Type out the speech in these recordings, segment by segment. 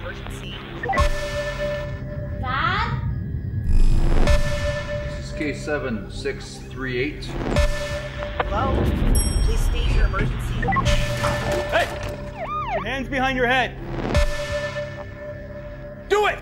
emergency. Dad? This is K7638. Hello? Please state your emergency. Hey! Hands behind your head! Do it!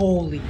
Holy